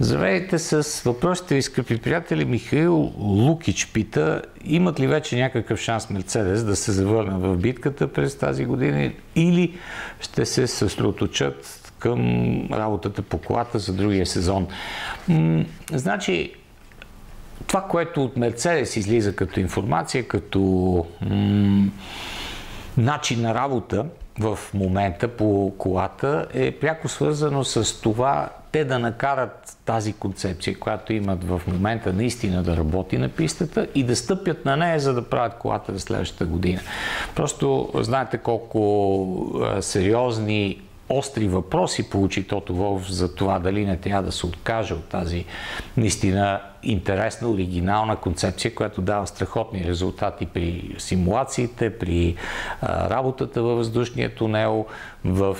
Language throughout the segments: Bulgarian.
Здравейте с въпросите ви, скъпи приятели. Михаил Лукич пита, имат ли вече някакъв шанс Мерцедес да се завърне в битката през тази година или ще се съсредоточат към работата по колата за другия сезон? М- значи, това, което от Мерцедес излиза като информация, като м- начин на работа в момента по колата е пряко свързано с това те да накарат тази концепция, която имат в момента наистина да работи на пистата и да стъпят на нея, за да правят колата за следващата година. Просто знаете колко сериозни остри въпроси получи Тото Волф за това дали не трябва да се откаже от тази наистина интересна, оригинална концепция, която дава страхотни резултати при симулациите, при работата във въздушния тунел, в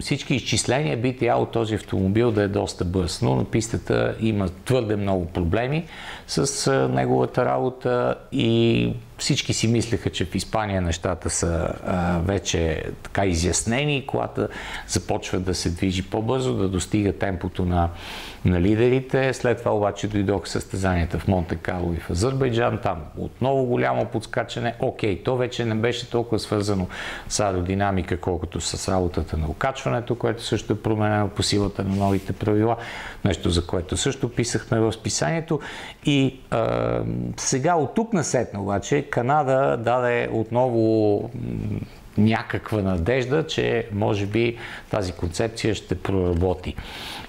всички изчисления би трябвало този автомобил да е доста бърз, но на пистата има твърде много проблеми с неговата работа и всички си мислеха, че в Испания нещата са а, вече така изяснени, колата започва да се движи по-бързо, да достига темпото на, на лидерите. След това обаче дойдоха състезанията в Монте Карло и в Азербайджан. Там отново голямо подскачане. Окей, то вече не беше толкова свързано с аеродинамика, колкото с работата на окачването, което също е променено по силата на новите правила. Нещо, за което също писахме в списанието. И а, сега от тук насетна обаче Канада даде отново някаква надежда, че може би тази концепция ще проработи.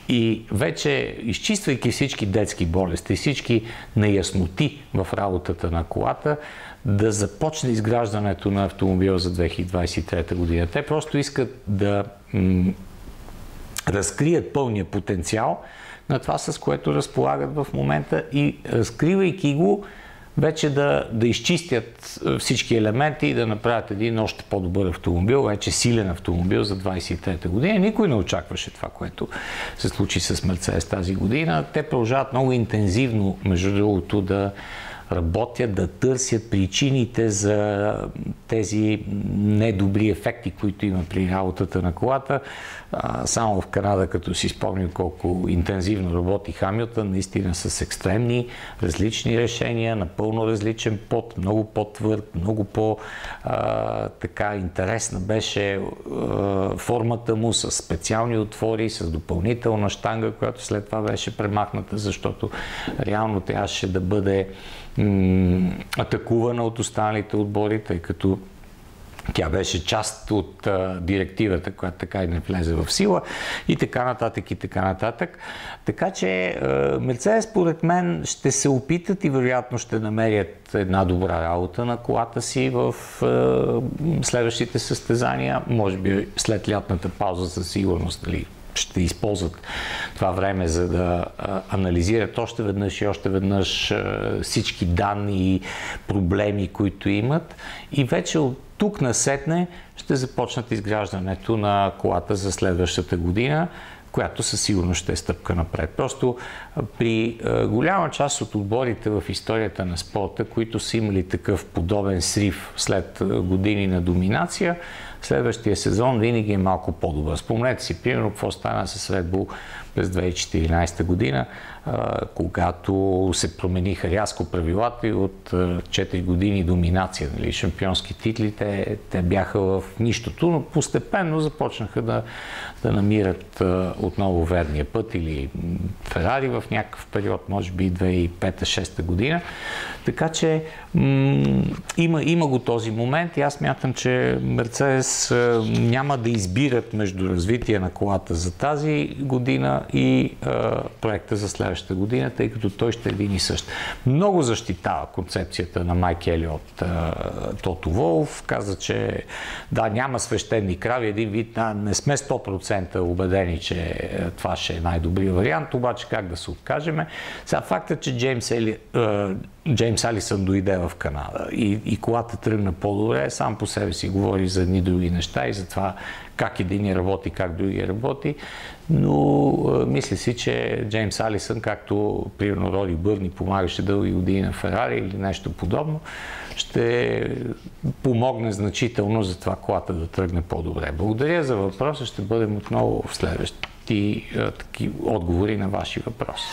И вече, изчиствайки всички детски болести, всички неясноти в работата на колата, да започне изграждането на автомобила за 2023 година. Те просто искат да разкрият пълния потенциал на това, с което разполагат в момента и разкривайки го, вече да, да изчистят всички елементи и да направят един още по-добър автомобил, вече силен автомобил за 23-та година. Никой не очакваше това, което се случи с Мерцедес тази година. Те продължават много интензивно, между другото, да работят, да търсят причините за тези недобри ефекти, които има при работата на колата. само в Канада, като си спомням колко интензивно работи Хамилтън, наистина с екстремни, различни решения, напълно различен пот, много по-твърд, много по-така интересна беше формата му с специални отвори, с допълнителна штанга, която след това беше премахната, защото реално трябваше да бъде атакувана от останалите отбори, тъй като тя беше част от а, директивата, която така и не влезе в сила и така нататък и така нататък. Така че Мерцедес, според мен, ще се опитат и вероятно ще намерят една добра работа на колата си в а, следващите състезания. Може би след лятната пауза със сигурност, дали ще използват това време, за да анализират още веднъж и още веднъж всички данни и проблеми, които имат. И вече от тук насетне ще започнат изграждането на колата за следващата година която със сигурност ще е стъпка напред. Просто при голяма част от отборите в историята на спорта, които са имали такъв подобен срив след години на доминация, следващия сезон винаги е малко по-добър. Спомнете си, примерно, какво стана с Red Bull през 2014 година, когато се промениха рязко правилата и от 4 години доминация, нали, шампионски титли, те, те бяха в нищото, но постепенно започнаха да, да намират отново верния път или Ферари в някакъв период, може би 2005-2006 година. Така че м- има, има го този момент и аз мятам, че Мерцедес няма да избират между развитие на колата за тази година и а, проекта за следващата година, тъй като той ще е един и същ. Много защитава концепцията на Майк Ели от а, Тото Волф. Каза, че да, няма свещени крави, един вид, да, не сме 100% убедени, че това ще е най-добрият вариант, обаче как да се откажеме. Сега фактът, че Джеймс, Ели, а, Джеймс Алисън дойде в Канада и, и колата тръгна по-добре, сам по себе си говори за едни други неща и за това как един работи, как други работи, но мисля си, че Джеймс Алисън, както примерно Роди Бърни помагаше дълги години на Ферари или нещо подобно, ще помогне значително за това колата да тръгне по-добре. Благодаря за въпроса, ще бъдем отново в следващия. и таки отговори на ваши въпроси.